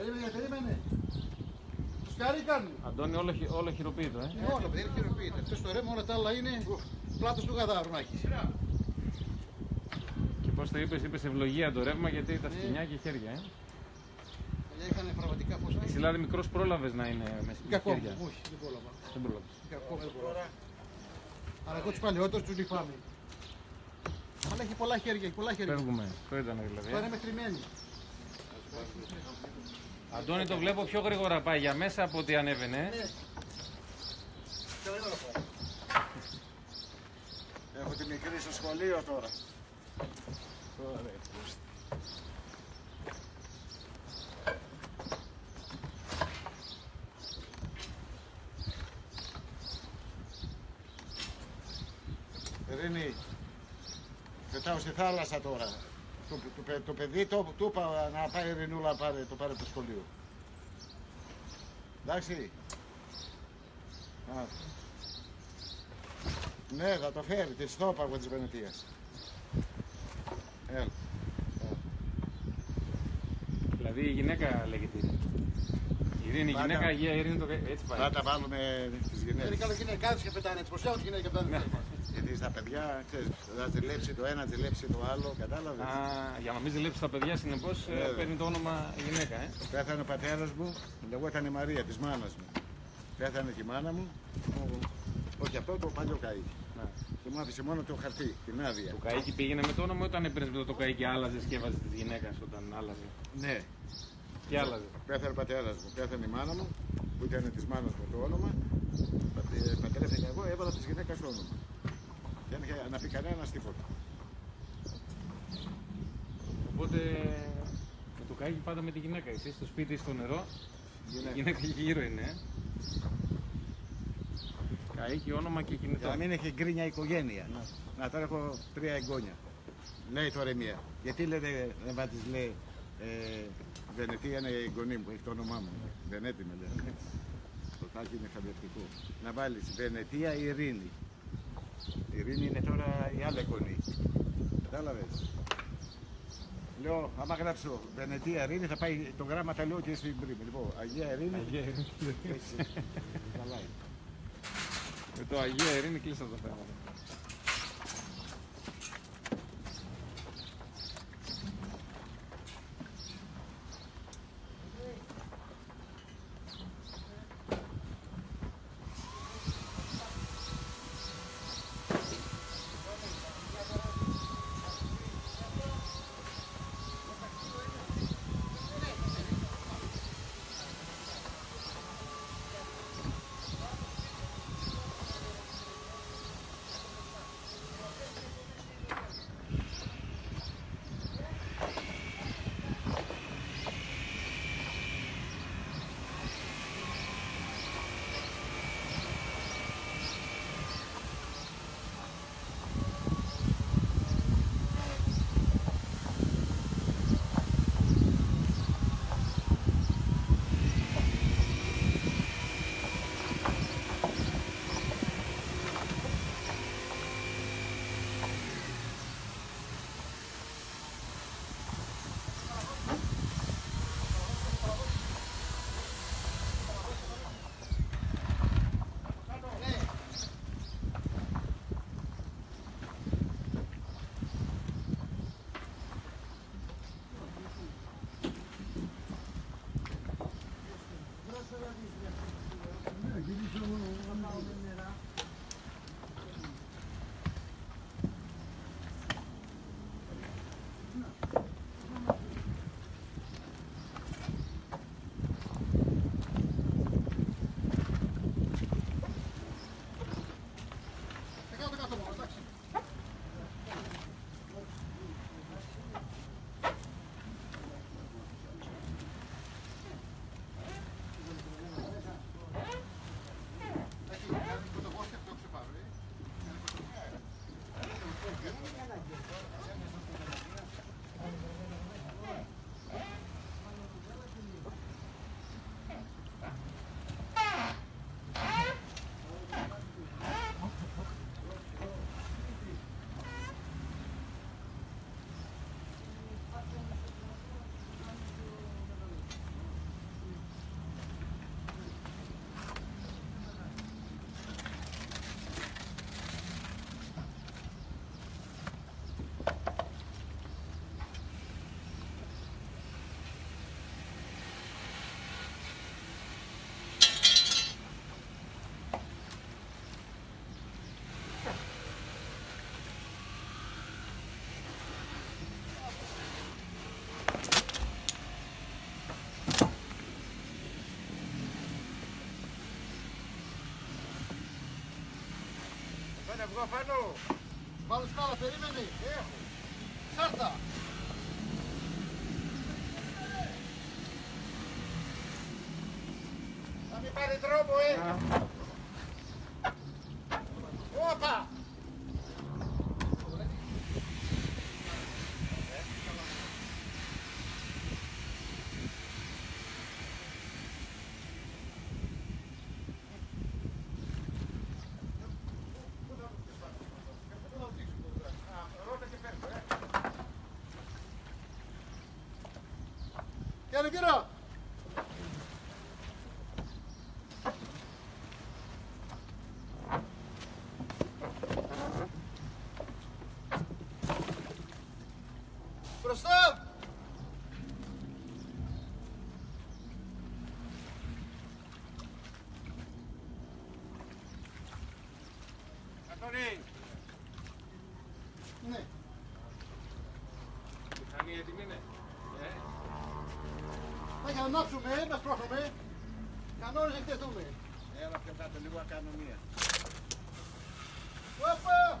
Περίμενε, περίμενε. Σκάρι κάνει. Αντώνη, όλο, χει- όλο χειροποίητο, ε. Είναι όλο, δεν είναι χειροποίητο. Αυτό το ρεύμα όλα τα άλλα είναι πλάτος του Γαδάρου, Και πώς το είπες, είπες ευλογία το ρεύμα γιατί τα σκηνιά και χέρια, ε. Παλιά είχαν πραγματικά πώς Εσύ δηλαδή μικρός πρόλαβες να είναι με με Κακό μου, χέρια. όχι, δεν πρόλαβα. Δεν πρόλαβες. Κακό μου, δεν πρόλαβα. Αλλά εγώ τους παλαιότερους τους λυπάμαι. Αλλά έχει πολλά χέρια, έχει πολλά χέρια. Φεύγουμε. Αυτό ήταν δηλαδή. Τώρα ε. είμαι κρυμμένη. Αντώνη, το βλέπω πιο γρήγορα πάει για μέσα από ότι ανέβαινε. ε. Ναι. Τώρα είναι όλα αυτά. Έχω τη μικρή στο σχολείο τώρα. Ειρήνη, πετάω στη θάλασσα τώρα. Το, το, παι- το παιδί το, του είπα να πάει η Ειρηνούλα να πάρει, το πάρει από το σχολείο. Εντάξει. Α. Ναι, θα το φέρει, τη στόπαγο της Βενετίας. Έλα. Δηλαδή η γυναίκα λέγεται Ειρήνη. Η Ειρήνη, η Πάντα. γυναίκα, Αγία Ειρήνη, το... έτσι πάει. Θα τα βάλουμε τις Δεν είναι γυναίκες. καλό γυναικάδες και πετάνε έτσι. Προσέχουν γυναίκες και πετάνε. Γιατί στα παιδιά, ξέρεις, θα ζηλέψει το ένα, ζηλέψει το άλλο, κατάλαβες; Α, για να μην ζηλέψει τα παιδιά, συνεπώς Βέβαια. παίρνει το όνομα γυναίκα, ε. Πέθανε ο πατέρας μου, λεγόταν η Μαρία, της μάνας μου. Πέθανε και η μάνα μου, ο- όχι αυτό το παλιό καΐκι. Να. Και μου άφησε μόνο το χαρτί, την άδεια. Το καίκι πήγαινε με το όνομα ή όταν έπαιρνες το, το καίκι άλλαζες και έβαζες τη γυναίκα όταν άλλαζες. Ναι, Τι άλλαζε. πέθανε ο πατέρας μου, πέθανε η μάνα μου, που ήταν της μάνας μου το όνομα. Πατε- Πατρεύτηκα εγώ, έβαλα της γυναίκας το όνομα. Δεν είχε να πει κανένας τίποτα. Οπότε με το καίκι πάντα με τη γυναίκα. Εσύ στο σπίτι στο νερό, η Γυναίκα. γυναίκα εκεί γύρω είναι. Ε. Καίκι, όνομα και Για κινητό. να μην έχει γκρίνια οικογένεια. Να τώρα έχω τρία εγγόνια. Λέει τώρα η μία. Γιατί λέτε, δεν βάζεις λέει, ε, Βενετία είναι η εγγονή μου, έχει το όνομά μου. Βενέτη με λένε. Το τάκι είναι χαμηλευτικό. Να βάλεις Βενετία Ειρήνη. Η Ειρήνη είναι τώρα η άλλη εγγονή. Κατάλαβες. Λέω, άμα γράψω Βενετία Ειρήνη θα πάει το γράμμα τα λέω και στην πριν. Λοιπόν, Αγία Ειρήνη. Αγία Ειρήνη. έτσι, χαλάει. Με το Αγία Ειρήνη κλείσαν τα θέματα. Πάνε βγω πάνω. Βάλω σκάλα, περίμενε. Έχω. Σάρτα. Θα μην πάρει τρόπο, ε. Όπα. Κάνε κύριο. Μπροστά. Αντώνη, Ναι. Μηχανή έτοιμη είναι. Ε, Θα για να ανάψουμε, να σπρώχνουμε. Κανόνες εκτεθούμε. έλα πιο κάτω λίγο να κάνω μία. Όπα.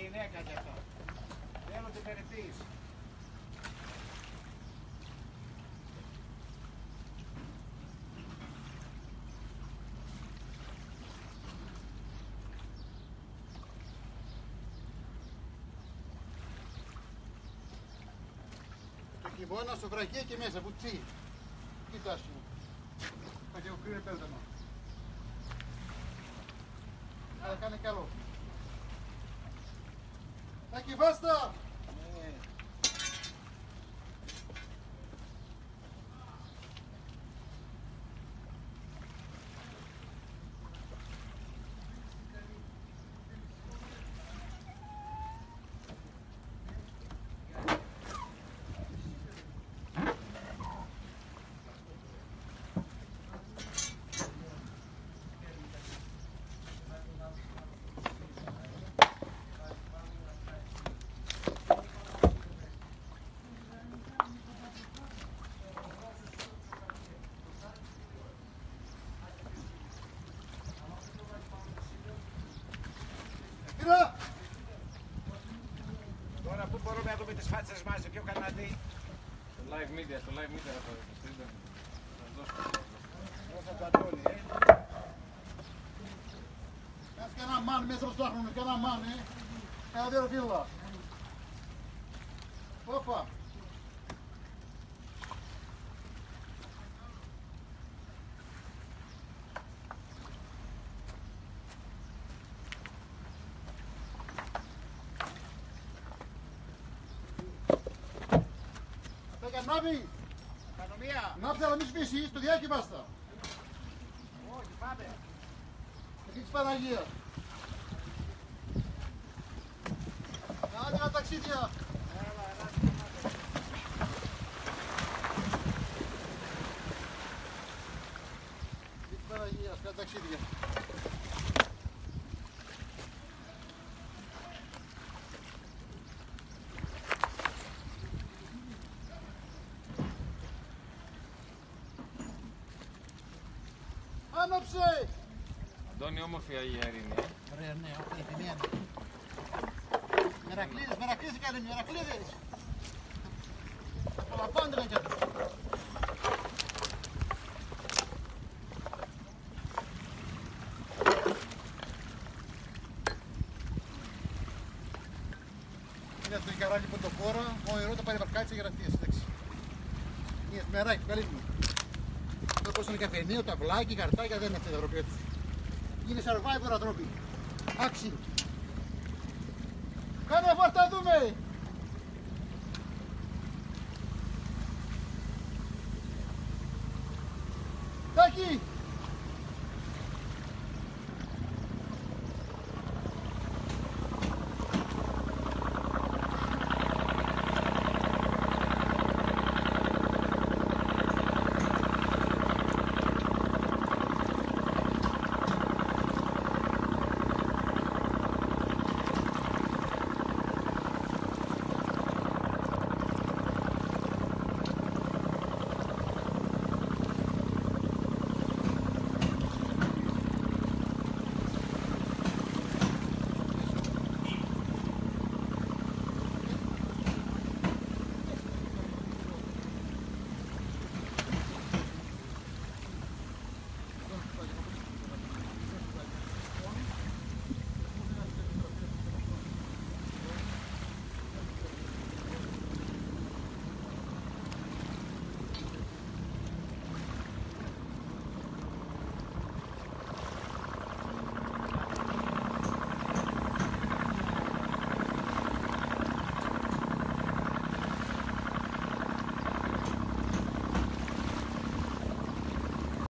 Είναι σαν την γυναίκα κι αυτό. Θέλω την περιποίηση. Το χειμώνα στο βραχί εκεί μέσα που τσι. Κοιτάξτε μου. Θα και ο κρύο πέλτεμα. Αλλά κάνει καλό. Thank you, Buster. Φάτσες μας, ποιο κανάλι. στο live media, στο live media θα το στείλετε. Θα σας δώσω. Δώσα το Αντώνη, ε. Κάτσε και ένα μάν μέσα στο στάχνουμε, και ένα μάν, ε. Ένα δύο φύλλα. Όπα. Θα κανάβει, Κάνω μία. ναύτε αλλά μη σβήσεις, το διάκι βάστα. Όχι, πάμε. Εκεί της Παναγίας. Άντε τα ταξίδια. Έλα, έλα. Εκεί της Παναγίας, κάτι ταξίδια. Άναψε! Αντώνη, όμορφη Αγία Ειρήνη. ε. Ωραία, ναι, όχι, τη μία. Μερακλείδες, μερακλείδες κάνε, μερακλείδες. Παραπάντρε κι αυτούς. Είναι αυτό η καράλι που το χώρα, ο νερό το πάρει βαρκάτσε για γραφτίες, εντάξει. Είναι μεράκι, καλή μου. Το πως είναι καφενείο, τα βλάκι, καρτάκια, δεν είναι αυτή τα ευρωπαϊκά τους. Είναι survivor ανθρώποι. Άξι. Κάνε φόρτα δούμε. Τάκη.